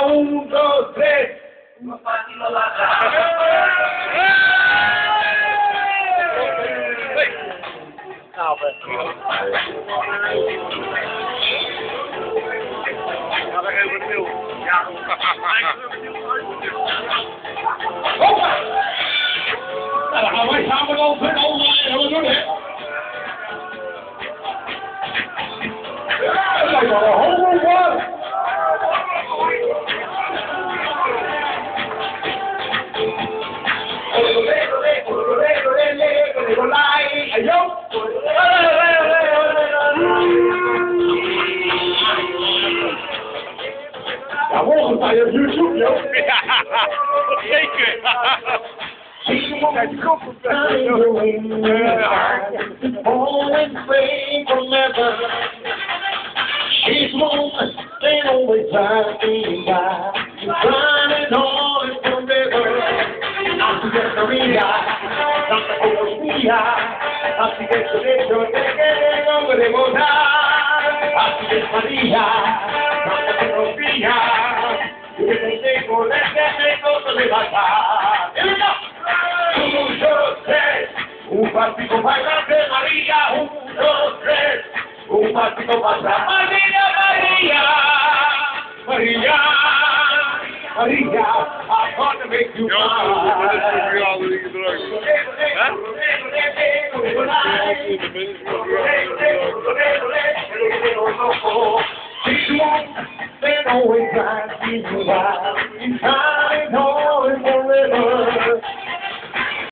María, un, dos, tres. Nada, vai sábado, não foi não, vai, eu não lembro. I want somebody on YouTube, yo. Take it. Yeah. Forever. She's moving, they always by. Running on forever. I'm just a I'm the I'm just a little bit of. I'm just Maria. I'm just Maria. Dos, tres, un partido para de María, un, dos, tres, un partido para María, María, María, María, I want to make you always drives me wild.